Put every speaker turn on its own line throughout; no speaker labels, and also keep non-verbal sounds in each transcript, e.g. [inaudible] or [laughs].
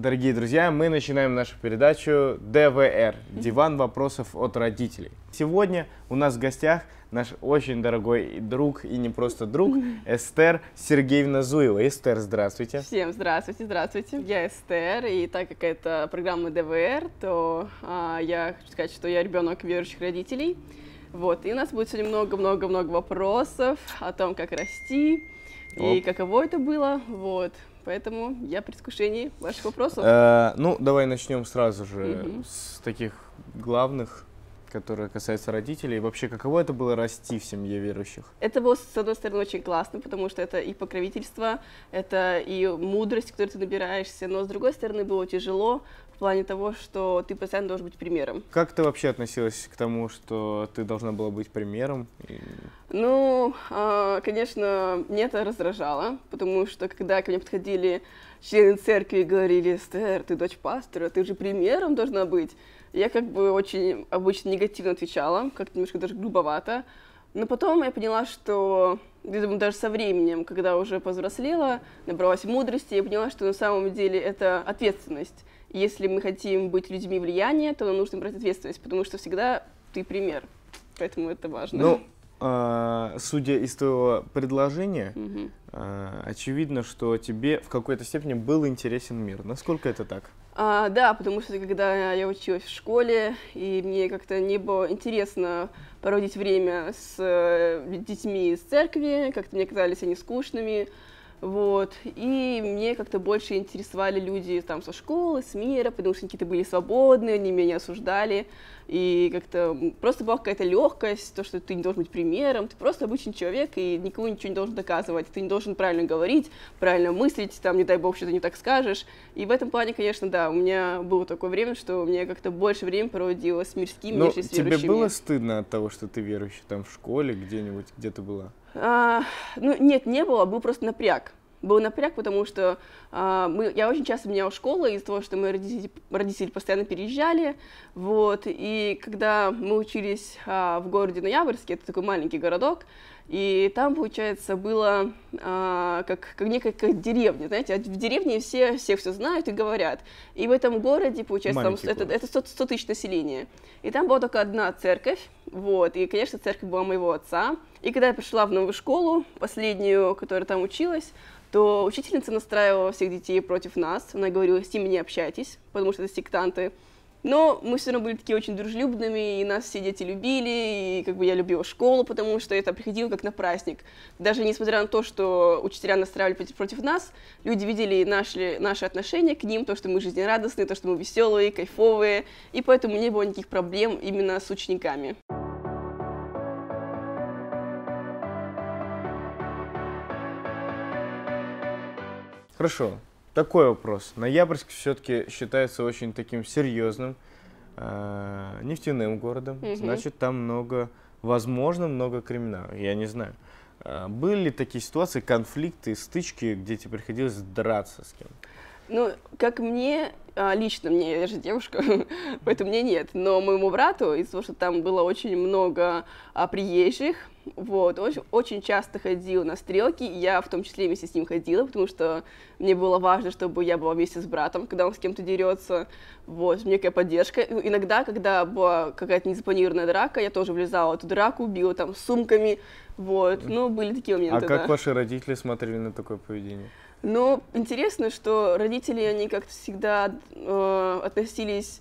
Дорогие друзья, мы начинаем нашу передачу ДВР – Диван вопросов от родителей. Сегодня у нас в гостях наш очень дорогой друг и не просто друг [laughs] Эстер Сергеевна Зуева. Эстер, здравствуйте.
Всем здравствуйте, здравствуйте. Я Эстер, и так как это программа ДВР, то а, я хочу сказать, что я ребенок верующих родителей. Вот, и у нас будет сегодня много-много-много вопросов о том, как расти и
Оп.
каково это было. Вот, поэтому я предвкушении ваших вопросов.
Э, ну, давай начнем сразу же
Мгм.
с таких главных, которые касаются родителей. Вообще, каково это было расти в семье верующих?
Это было, с одной стороны, очень классно, потому что это и покровительство, это и мудрость, которой ты набираешься, но с другой стороны, было тяжело в плане того, что ты постоянно должен быть примером.
Как ты вообще относилась к тому, что ты должна была быть примером? И-
Ну, а, конечно, мне это раздражало, потому что когда ко мне подходили члены церкви и говорили, Эстер, ты дочь пастора, ты же примером должна быть, я как бы очень обычно негативно отвечала, как-то немножко даже грубовато. Но потом я поняла, что, я думаю, даже со временем, когда уже повзрослела, набралась мудрости, я поняла, что на самом деле это ответственность. Если мы хотим быть людьми влияния, то нам нужно брать ответственность, потому что всегда ты пример. Поэтому это важно.
Ну, а, судя из твоего предложения, а, очевидно, что тебе в какой-то степени был интересен мир. Насколько это так?
А, да, потому что когда я училась в школе, и мне как-то не было интересно проводить время с э, детьми из церкви, как-то мне казались они скучными, вот, и мне как-то больше интересовали люди там со школы, с мира, потому что какие-то были свободные, они меня не осуждали, и как-то просто была какая-то легкость, то, что ты не должен быть примером, ты просто обычный человек, и никому ничего не должен доказывать, ты не должен правильно говорить, правильно мыслить, там, не дай бог, что-то не так скажешь, и в этом плане, конечно, да, у меня было такое время, что мне как-то больше времени проводила с мирскими,
Ну,
нежели с
тебе
верующими.
было стыдно от того, что ты верующий там в школе, где-нибудь, где ты была?
А, ну, нет, не было, был просто напряг. Был напряг, потому что а, мы, я очень часто меняла школу из-за того, что мои родители, родители постоянно переезжали, вот, и когда мы учились а, в городе Ноябрьске, это такой маленький городок, и там, получается, было а, как, как некая как деревня, знаете, а в деревне все, все все знают и говорят, и в этом городе, получается, там,
Маленький
это,
город.
это 100, 100 тысяч населения, и там была только одна церковь, вот, и, конечно, церковь была моего отца. И когда я пришла в новую школу, последнюю, которая там училась, то учительница настраивала всех детей против нас. Она говорила, с ними не общайтесь, потому что это сектанты. Но мы все равно были такие очень дружелюбными, и нас все дети любили, и как бы я любила школу, потому что это приходило как на праздник. Даже несмотря на то, что учителя настраивали против, против нас, люди видели наши, наши отношения к ним, то, что мы жизнерадостные, то, что мы веселые, кайфовые, и поэтому не было никаких проблем именно с учениками.
Хорошо. Такой вопрос. Ноябрьск все-таки считается очень таким серьезным э, нефтяным городом.
Мгм.
Значит, там много, возможно, много криминала. Я не знаю. Э, были ли такие ситуации, конфликты, стычки, где тебе приходилось драться с кем?
Ну, как мне, а, лично мне, я же девушка, [laughs] поэтому мне нет, но моему брату, из-за того, что там было очень много а, приезжих, вот, очень, очень часто ходил на стрелки, и я в том числе вместе с ним ходила, потому что мне было важно, чтобы я была вместе с братом, когда он с кем-то дерется, вот, некая поддержка. Ну, Иногда, когда была какая-то незапланированная драка, я тоже влезала в эту драку, била там сумками, вот, ну, были такие
А
моменты,
как
да.
ваши родители смотрели на такое поведение?
Ну, интересно, что родители, они как-то всегда э, относились,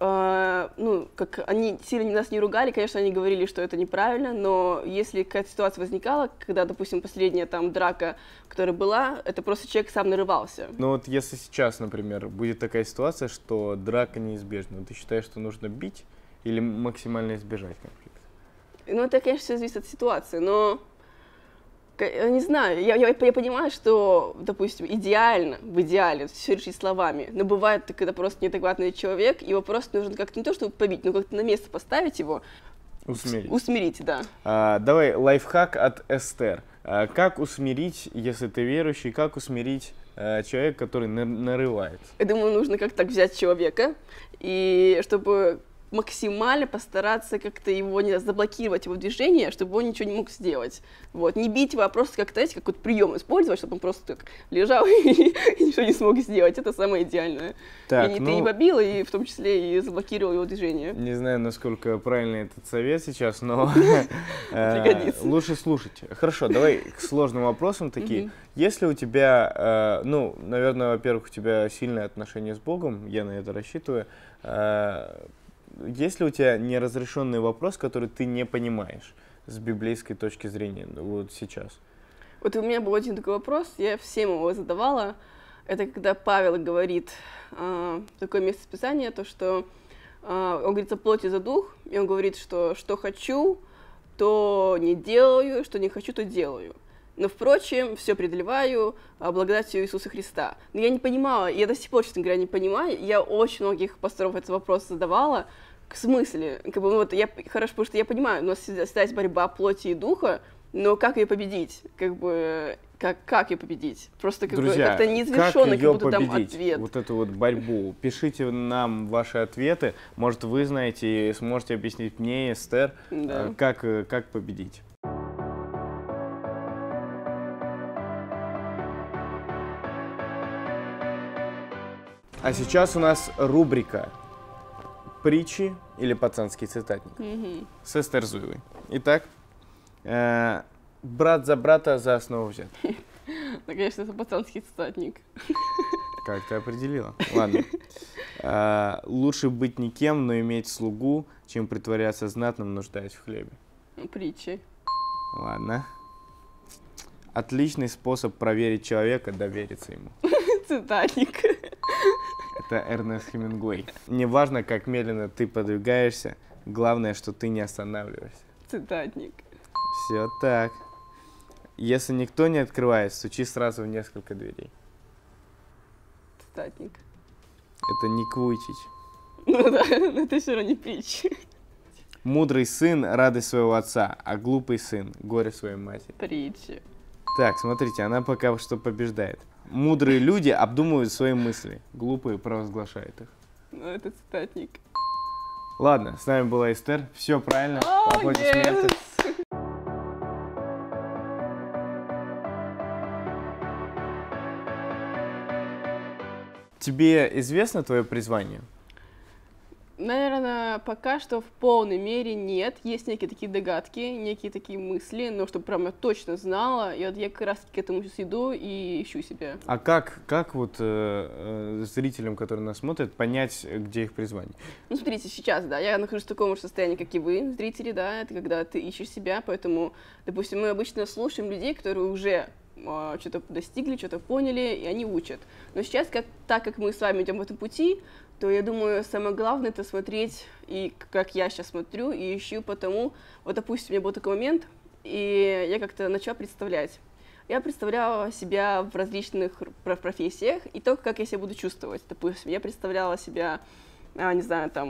ну, как они сильно нас не ругали, конечно, они говорили, что это неправильно, но если какая-то ситуация возникала, когда, допустим, последняя там драка, которая была, это просто человек сам нарывался.
Ну вот если сейчас, например, будет такая ситуация, что драка неизбежна, ты считаешь, что нужно бить или максимально избежать конфликта?
Ну, это, конечно, все зависит от ситуации, но не знаю, я, я, я понимаю, что, допустим, идеально, в идеале все решить словами, но бывает, когда просто неадекватный человек, его просто нужно как-то не то, чтобы побить, но как-то на место поставить его,
Усмирить.
усмирить, да.
А, давай лайфхак от Эстер. А, как усмирить, если ты верующий, как усмирить а, человека, который на- нарывает?
Я думаю, нужно как-то так взять человека, и чтобы максимально постараться как-то его не заблокировать его движение, чтобы он ничего не мог сделать. Вот, не бить его, а просто как-то, знаете, как вот прием использовать, чтобы он просто так лежал и, [laughs] и ничего не смог сделать. Это самое идеальное.
Так,
и
ну,
ты и побил, и в том числе и заблокировал его движение.
Не знаю, насколько правильный этот совет сейчас, но [laughs] э, лучше слушать. Хорошо, давай к сложным вопросам такие. Если у тебя, э, ну, наверное, во-первых, у тебя сильное отношение с Богом, я на это рассчитываю. Э, Есть ли у тебя неразрешенный вопрос, который ты не понимаешь с библейской точки зрения ну, вот сейчас?
Вот у меня был один такой вопрос, я всем его задавала. Это когда Павел говорит а, такое место Писания, то что а, он говорит за плоть и за дух, и он говорит, что что хочу, то не делаю, что не хочу, то делаю. Но, впрочем, все преодолеваю а, благодатью Иисуса Христа. Но я не понимала, я до сих пор, честно говоря, не понимаю. Я очень многих пасторов этот вопрос задавала. В смысле? Как бы, ну, вот я, хорошо, потому что я понимаю, у нас всегда есть борьба плоти и духа, но как ее победить? Как бы, как, как ее победить? Просто как бы
Друзья,
как-то
как
неизвершенно,
ее
как будто там
победить?
ответ.
Вот эту вот борьбу. Пишите нам ваши ответы. Может, вы знаете и сможете объяснить мне, Эстер,
Да.
э, как, э, как победить. А сейчас у нас рубрика «Притчи» или «Пацанский цитатник»
Мгм.
с Эстер Зуевой. Итак, э, брат за брата за основу взят. [laughs]
Ну, конечно, это пацанский цитатник. [laughs]
Как ты определила? Ладно. А, лучше быть никем, но иметь слугу, чем притворяться знатным, нуждаясь в хлебе.
Притчи.
Ладно. Отличный способ проверить человека, довериться ему. [laughs]
Цитатник.
Это Эрнест Хемингуэй. Неважно, как медленно ты подвигаешься, главное, что ты не останавливаешься.
Цитатник.
Все так. Если никто не открывает, стучи сразу в несколько дверей.
Цитатник.
Это Ник Вуйчич.
Ну да, [laughs] но это все равно не притчи.
Мудрый сын – радость своего отца, а глупый сын – горе своей матери.
Притчи.
Так, смотрите, она пока что побеждает. Мудрые люди обдумывают свои мысли, глупые провозглашают их.
Ну это цитатник.
Ладно, с нами была Эстер. Все правильно.
О,
Аплодисменты.
yes!
Тебе известно твое призвание?
Наверное, пока что в полной мере нет. Есть некие такие догадки, некие такие мысли, но чтобы прям я точно знала, и вот я как раз к этому сейчас иду и ищу себя.
А как, как вот э, э, зрителям, которые нас смотрят, понять, где их призвание?
Ну, смотрите, сейчас, да, я нахожусь в таком же состоянии, как и вы, зрители, да, это когда ты ищешь себя, поэтому, допустим, мы обычно слушаем людей, которые уже а, что-то достигли, что-то поняли, и они учат. Но сейчас, как, так как мы с вами идем в этом пути, то я думаю, самое главное это смотреть, и как я сейчас смотрю, и ищу потому, вот, допустим, у меня был такой момент, и я как-то начала представлять. Я представляла себя в различных профессиях, и то, как я себя буду чувствовать. Допустим, я представляла себя а, не знаю, там,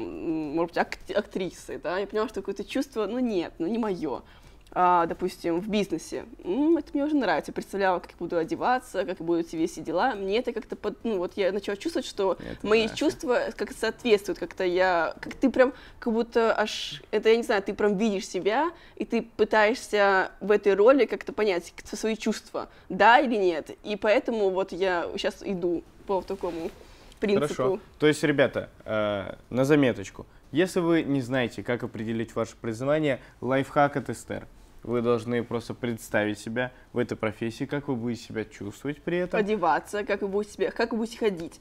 может быть, ак- актрисой, да, я поняла, что какое-то чувство, ну нет, ну не мое. А, допустим, в бизнесе, М, это мне уже нравится, я представляла, как я буду одеваться, как я буду идти все дела, мне это как-то, под, ну вот я начала чувствовать, что
Это
мои
наше.
чувства как соответствуют, как-то я, как ты прям, как будто аж, это я не знаю, ты прям видишь себя, и ты пытаешься в этой роли как-то понять к- свои чувства, да или нет, и поэтому вот я сейчас иду по такому принципу.
Хорошо. То есть, ребята, э, на заметочку. Если вы не знаете, как определить ваше призвание, лайфхак от Эстер. Вы должны просто представить себя в этой профессии, как вы будете себя чувствовать при этом.
одеваться, как вы будете себя, как вы будете ходить.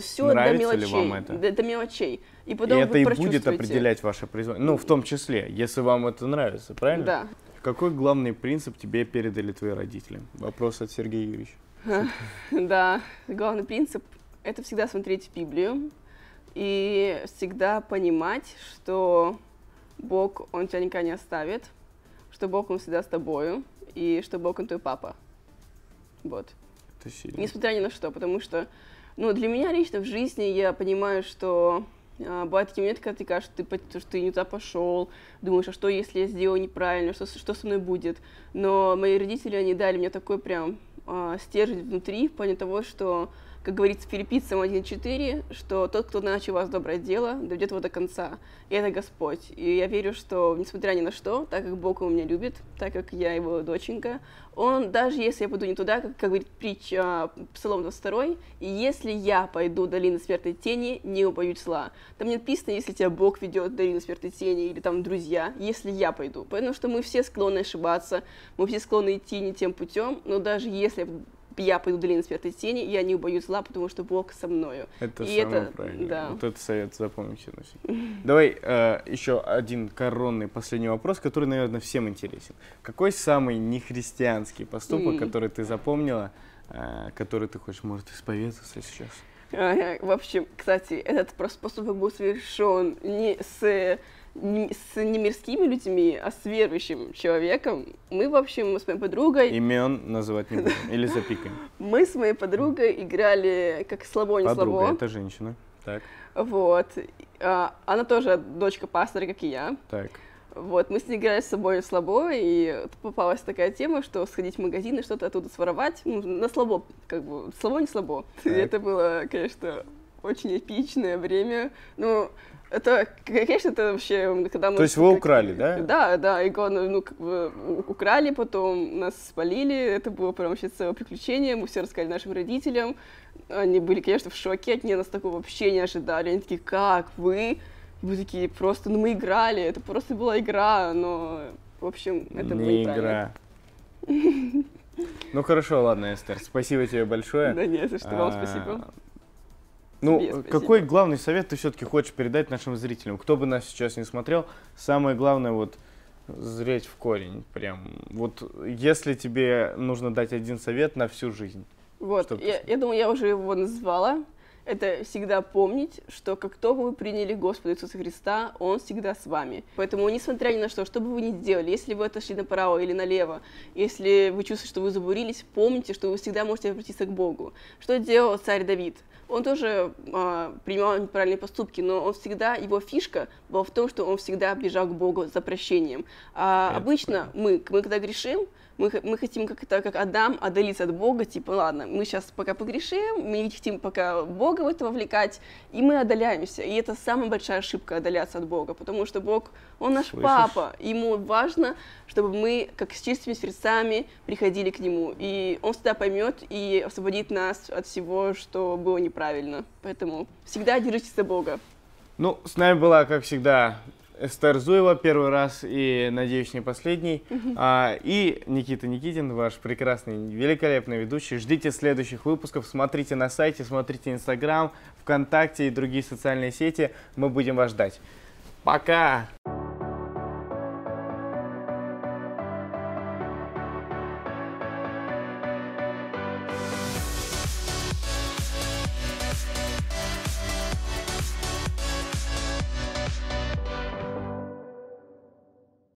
все до
Нравится ли
мелочей.
вам это?
До, до мелочей. И
И
потом
это
вы
и будет определять ваше призвание. Ну, в том числе, если вам это нравится, правильно?
Да.
Какой главный принцип тебе передали твои родители? Вопрос от Сергея Юрьевича. [laughs]
Да, главный принцип — это всегда смотреть Библию и всегда понимать, что Бог, Он тебя никогда не оставит, что Бог, Он всегда с тобою, и что Бог, Он твой папа. Вот.
Это сильно.
Несмотря ни на что, потому что, ну, для меня лично в жизни я понимаю, что а, бывают такие моменты, когда ты кажешь, что ты, что ты не туда пошел, думаешь, а что, если я сделаю неправильно, что, что со мной будет. Но мои родители, они дали мне такой прям а, стержень внутри, в плане того, что как говорится, филиппийцам 1.4, что тот, кто начал вас доброе дело, доведет его до конца. И это Господь. И я верю, что, несмотря ни на что, так как Бог у меня любит, так как я его доченька, он, даже если я пойду не туда, как, как говорит притча Псалом 22, и если я пойду в долину смертной тени, не убоюсь зла. Там не написано, если тебя Бог ведет долину смертной тени, или там друзья, если я пойду. Потому что мы все склонны ошибаться, мы все склонны идти не тем путем, но даже если я пойду в долину смертной тени, я не убоюсь зла, потому что Бог со мною.
Это
И
самое
это-
правильное.
да.
Вот этот совет запомните на себе. Давай э, еще один коронный последний вопрос, который, наверное, всем интересен. Какой самый нехристианский поступок, который ты запомнила, э, который ты хочешь, может, исповедоваться сейчас?
В общем, кстати, этот просто поступок был совершен не с, с не мирскими людьми, а с верующим человеком. Мы, в общем, с моей подругой,
Имен называть не будем. Или запикаем.
мы с моей подругой играли как слабо не
Подруга,
слабо.
это женщина. Так,
Вот. А, Она тоже дочка пастора, как и я.
так.
Вот, мы с ней играли с собой слабо, и попалась такая тема, что сходить в магазин и что-то оттуда своровать, ну, на слабо, как бы, слабо не слабо. И
Так.
это было, конечно, очень эпичное время. Ну, это, конечно, это вообще, когда мы...
То есть вы
как-
украли, да?
Да, да, главное, ну, как бы украли, потом нас спалили, это было прям вообще целое приключение, мы все рассказали нашим родителям, они были, конечно, в шоке от нее, нас такого вообще не ожидали, они такие, как, вы? Мы такие, просто, ну, мы играли, это просто была игра, но, в общем, это было
не
неправильно.
игра. [laughs] Ну хорошо, ладно, Эстер, спасибо тебе большое.
Да не за что, вам
А,
спасибо.
Ну,
Тебе спасибо.
какой главный совет ты все-таки хочешь передать нашим зрителям? Кто бы нас сейчас не смотрел, самое главное вот зреть в корень, прям. Вот если тебе нужно дать один совет на всю жизнь.
Вот,
ты
я,
скажешь?
я думаю, я уже его назвала. Это всегда помнить, что как только вы приняли Господа Иисуса Христа, Он всегда с вами. Поэтому, несмотря ни на что, что бы вы ни сделали, если вы отошли направо или налево, если вы чувствуете, что вы забурились, помните, что вы всегда можете обратиться к Богу. Что делал царь Давид? Он тоже а, принимал неправильные поступки, но он всегда, его фишка была в том, что он всегда бежал к Богу за прощением. А обычно мы, мы когда грешим, мы, мы хотим как это, как Адам, отдалиться от Бога, типа, ладно, мы сейчас пока погрешим, мы не хотим пока Бога в это вовлекать, и мы отдаляемся. И это самая большая ошибка, отдаляться от Бога, потому что Бог, Он наш
Слышишь?
папа, ему важно, чтобы мы, как с чистыми сердцами, приходили к Нему, и Он всегда поймет и освободит нас от всего, что было неправильно. Поэтому всегда держитесь за Бога.
Ну, с нами была, как всегда, Эстер Зуева первый раз и, надеюсь, не последний. А, и Никита Никитин, ваш прекрасный, великолепный ведущий. Ждите следующих выпусков, смотрите на сайте, смотрите Инстаграм, ВКонтакте и другие социальные сети. Мы будем вас ждать. Пока!